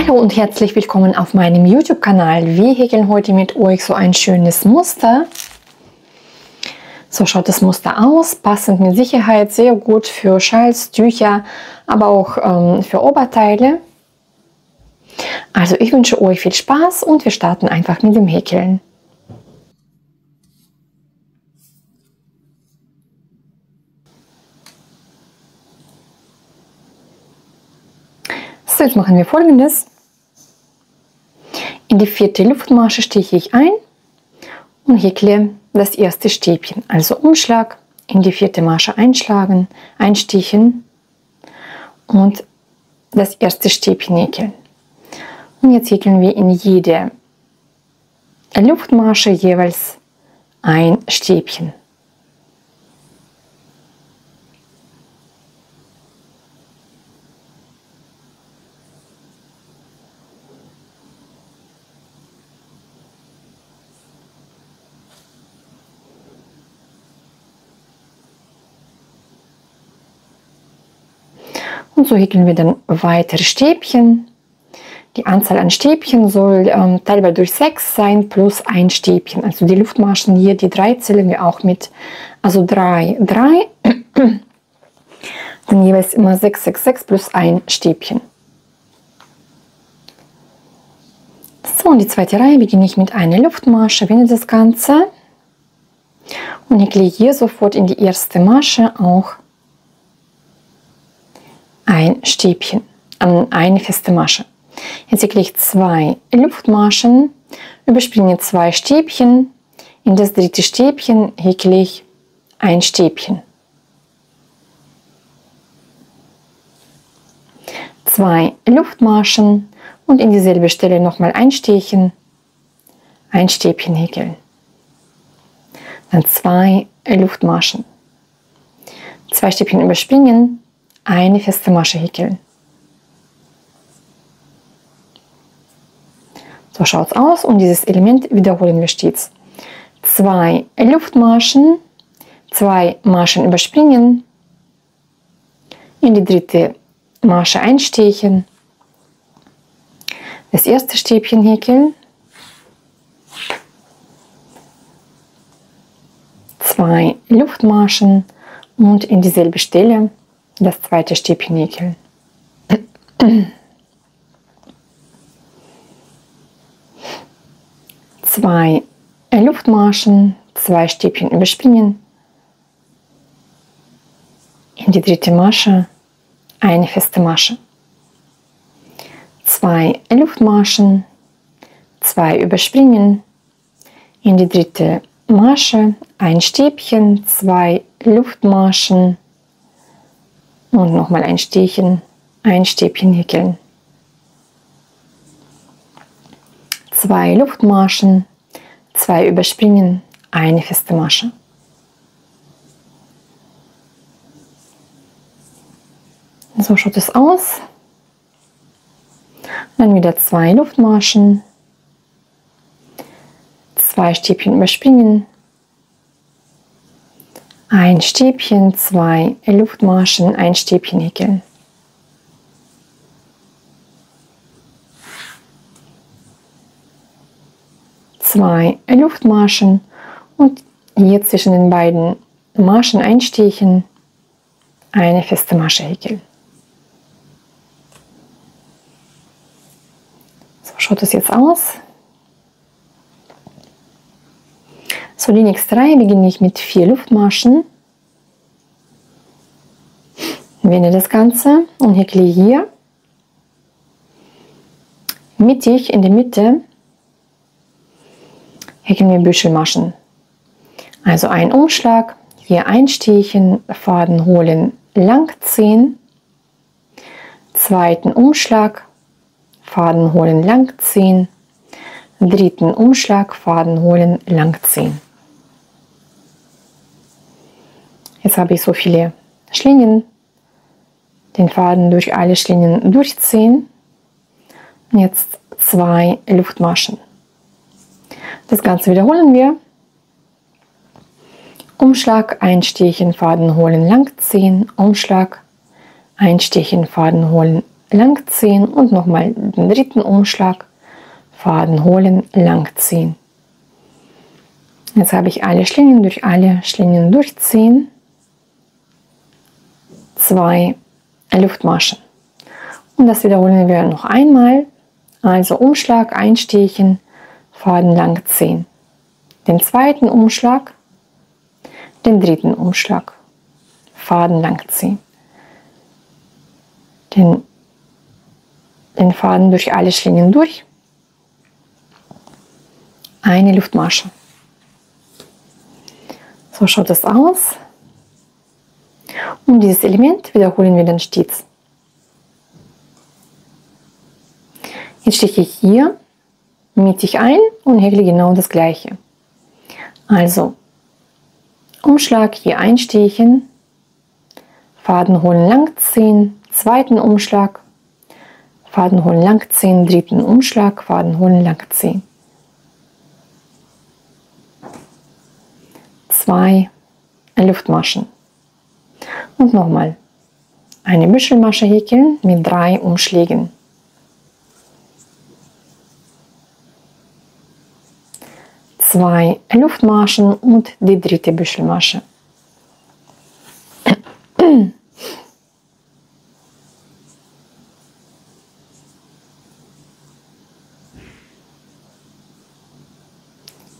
Hallo und herzlich willkommen auf meinem YouTube-Kanal. Wir häkeln heute mit euch so ein schönes Muster. So schaut das Muster aus, passend mit Sicherheit, sehr gut für Schals, Tücher, aber auch ähm, für Oberteile. Also ich wünsche euch viel Spaß und wir starten einfach mit dem Häkeln. So, jetzt machen wir folgendes. In die vierte Luftmasche stiche ich ein und häkle das erste Stäbchen. Also Umschlag, in die vierte Masche einschlagen, einstichen und das erste Stäbchen häkeln. Und jetzt häkeln wir in jede Luftmasche jeweils ein Stäbchen. Und so häkeln wir dann weitere Stäbchen. Die Anzahl an Stäbchen soll ähm, teilweise durch 6 sein plus ein Stäbchen. Also die Luftmaschen hier, die drei zählen wir auch mit. Also 3, 3, dann jeweils immer 6, 6, 6 plus ein Stäbchen. So, und die zweite Reihe beginne ich mit einer Luftmasche, wende das Ganze und ich lege hier sofort in die erste Masche auch ein Stäbchen an eine feste Masche. Jetzt häkle ich zwei Luftmaschen, überspringe zwei Stäbchen, in das dritte Stäbchen häkle ich ein Stäbchen. Zwei Luftmaschen und in dieselbe Stelle nochmal ein Stäbchen, ein Stäbchen häkeln. Dann zwei Luftmaschen. Zwei Stäbchen überspringen, eine feste Masche häkeln. So schaut es aus und dieses Element wiederholen wir stets. Zwei Luftmaschen, zwei Maschen überspringen, in die dritte Masche einstechen, das erste Stäbchen häkeln, zwei Luftmaschen und in dieselbe Stelle das zweite Stäbchen häkeln. Zwei Luftmaschen, zwei Stäbchen überspringen, in die dritte Masche eine feste Masche. Zwei Luftmaschen, zwei überspringen, in die dritte Masche ein Stäbchen, zwei Luftmaschen, und nochmal ein Stäbchen, ein Stäbchen häkeln. Zwei Luftmaschen, zwei überspringen, eine feste Masche. So schaut es aus. Dann wieder zwei Luftmaschen, zwei Stäbchen überspringen, ein Stäbchen, zwei Luftmaschen, ein Stäbchen häkeln. Zwei Luftmaschen und hier zwischen den beiden Maschen einstechen, eine feste Masche häkeln. So schaut es jetzt aus. So, die nächste Reihe beginne ich mit vier Luftmaschen. Wende das Ganze und häkle hier mittig in der Mitte häkeln wir Büschelmaschen. Also ein Umschlag, hier einstechen, Faden holen, lang ziehen, zweiten Umschlag, Faden holen, lang ziehen, dritten Umschlag, Faden holen, lang ziehen. Jetzt habe ich so viele Schlingen. Den Faden durch alle Schlingen durchziehen. Jetzt zwei Luftmaschen. Das Ganze wiederholen wir. Umschlag, einstechen, Faden holen, lang ziehen, Umschlag, einstechen, Faden holen, lang ziehen und nochmal den dritten Umschlag, Faden holen, lang ziehen. Jetzt habe ich alle Schlingen durch alle Schlingen durchziehen, zwei Luftmaschen. Und das wiederholen wir noch einmal. Also Umschlag einstechen, Faden lang ziehen. Den zweiten Umschlag, den dritten Umschlag, Faden lang ziehen. Den, den Faden durch alle Schlingen durch. Eine Luftmasche. So schaut es aus. Und dieses Element wiederholen wir dann stets. Jetzt steche ich hier mittig ein und häkle genau das gleiche. Also Umschlag hier einstechen, Faden holen lang ziehen, zweiten Umschlag, Faden holen lang ziehen, dritten Umschlag, Faden holen lang ziehen. Zwei Luftmaschen. Und nochmal eine Büschelmasche häkeln mit drei Umschlägen. zwei Luftmaschen und die dritte Büschelmasche.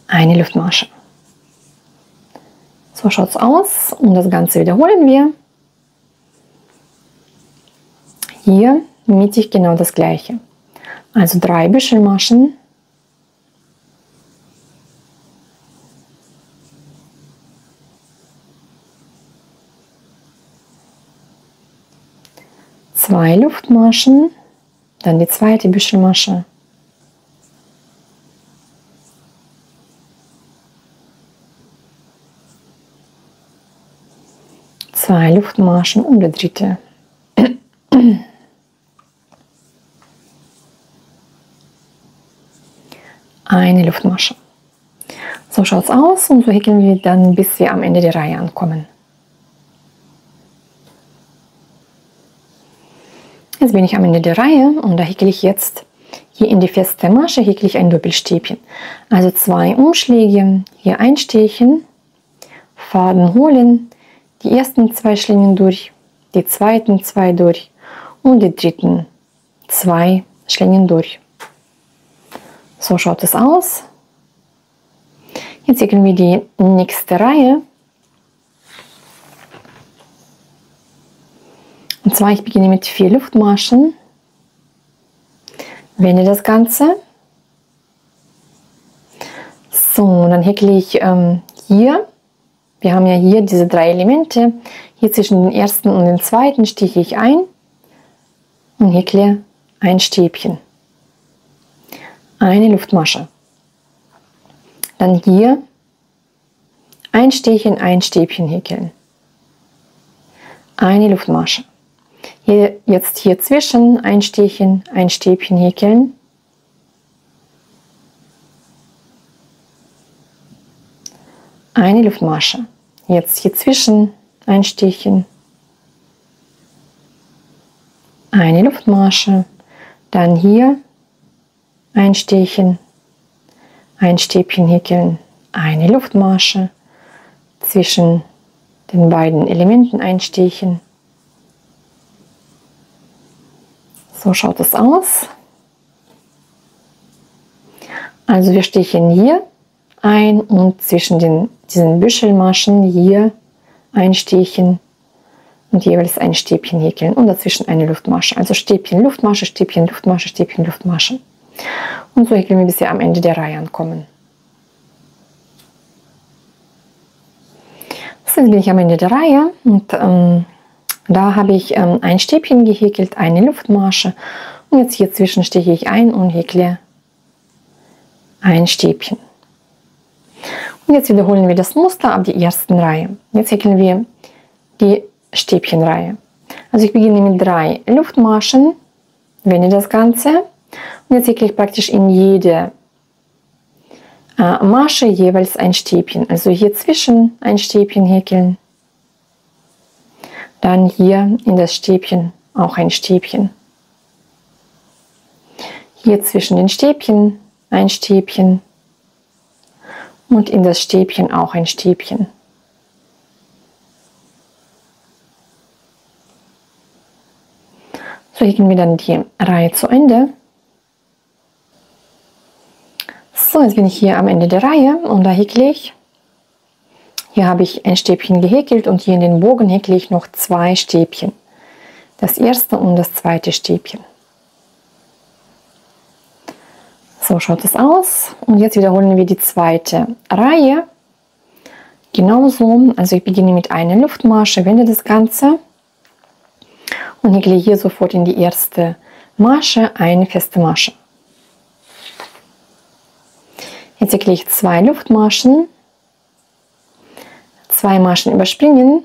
Eine Luftmasche. So schaut es aus und das Ganze wiederholen wir. Hier mittig genau das gleiche. Also drei Büschelmaschen zwei Luftmaschen, dann die zweite Büschelmasche. Zwei Luftmaschen und die dritte. Eine Luftmasche. So schaut es aus und so häkeln wir dann, bis wir am Ende der Reihe ankommen. Jetzt bin ich am Ende der Reihe und da häkle ich jetzt hier in die feste Masche häkle ich ein Doppelstäbchen. Also zwei Umschläge, hier einstechen, Faden holen, die ersten zwei Schlingen durch, die zweiten zwei durch und die dritten zwei Schlingen durch. So schaut es aus. Jetzt häkeln wir die nächste Reihe Und zwar, ich beginne mit vier Luftmaschen, wende das Ganze. So, dann häkle ich ähm, hier, wir haben ja hier diese drei Elemente, hier zwischen den ersten und den zweiten stiche ich ein und häkle ein Stäbchen. Eine Luftmasche. Dann hier ein Stäbchen, ein Stäbchen häkeln. Eine Luftmasche. Hier, jetzt hier zwischen ein Stäbchen, ein Stäbchen häkeln. Eine Luftmasche. Jetzt hier zwischen ein Stäbchen, eine Luftmasche. Dann hier ein Stäbchen, ein Stäbchen häkeln, eine Luftmasche. Zwischen den beiden Elementen ein Stäbchen So schaut es aus. Also wir stechen hier ein und zwischen den, diesen Büschelmaschen hier ein Stäbchen und jeweils ein Stäbchen häkeln und dazwischen eine Luftmasche. Also Stäbchen, Luftmasche, Stäbchen, Luftmasche, Stäbchen, Luftmasche. Und so häkeln wir, bis wir am Ende der Reihe ankommen. So, jetzt bin ich am Ende der Reihe und ähm, da habe ich ähm, ein Stäbchen gehäkelt, eine Luftmasche und jetzt hier zwischen steche ich ein und häkle ein Stäbchen. Und jetzt wiederholen wir das Muster ab der ersten Reihe. Jetzt häkeln wir die Stäbchenreihe. Also ich beginne mit drei Luftmaschen, wende das Ganze und jetzt häkle ich praktisch in jede äh, Masche jeweils ein Stäbchen. Also hier zwischen ein Stäbchen häkeln dann hier in das Stäbchen auch ein Stäbchen. Hier zwischen den Stäbchen ein Stäbchen und in das Stäbchen auch ein Stäbchen. So häkeln wir dann die Reihe zu Ende. So, jetzt bin ich hier am Ende der Reihe und da häkle ich. Hier habe ich ein Stäbchen gehäkelt und hier in den Bogen häkle ich noch zwei Stäbchen. Das erste und das zweite Stäbchen. So schaut es aus. Und jetzt wiederholen wir die zweite Reihe. Genauso, also ich beginne mit einer Luftmasche, wende das Ganze und häkle hier sofort in die erste Masche eine feste Masche. Jetzt häkle ich zwei Luftmaschen, zwei Maschen überspringen,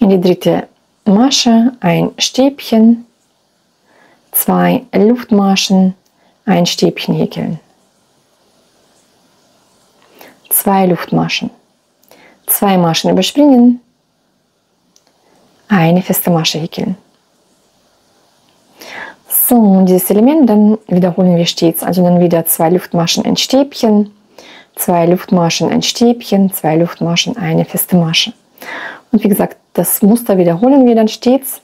in die dritte Masche ein Stäbchen, zwei Luftmaschen, ein Stäbchen häkeln. Zwei Luftmaschen, zwei Maschen überspringen, eine feste Masche häkeln. So, und dieses Element dann wiederholen wir stets. Also dann wieder zwei Luftmaschen, ein Stäbchen, zwei Luftmaschen, ein Stäbchen, zwei Luftmaschen, eine feste Masche. Und wie gesagt, das Muster wiederholen wir dann stets.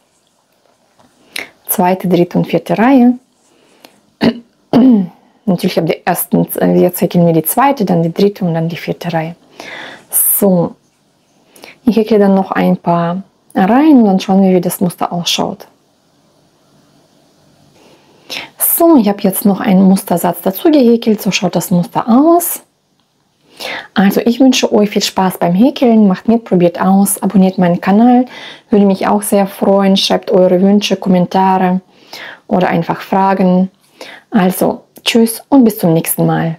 Zweite, dritte und vierte Reihe. Natürlich ab der ersten, jetzt häkeln wir die zweite, dann die dritte und dann die vierte Reihe. So, ich häkle dann noch ein paar rein und dann schauen wir, wie das Muster ausschaut. So, ich habe jetzt noch einen Mustersatz dazu gehäkelt. So schaut das Muster aus. Also ich wünsche euch viel Spaß beim Häkeln. Macht mit, probiert aus, abonniert meinen Kanal. Würde mich auch sehr freuen. Schreibt eure Wünsche, Kommentare oder einfach Fragen. Also tschüss und bis zum nächsten Mal.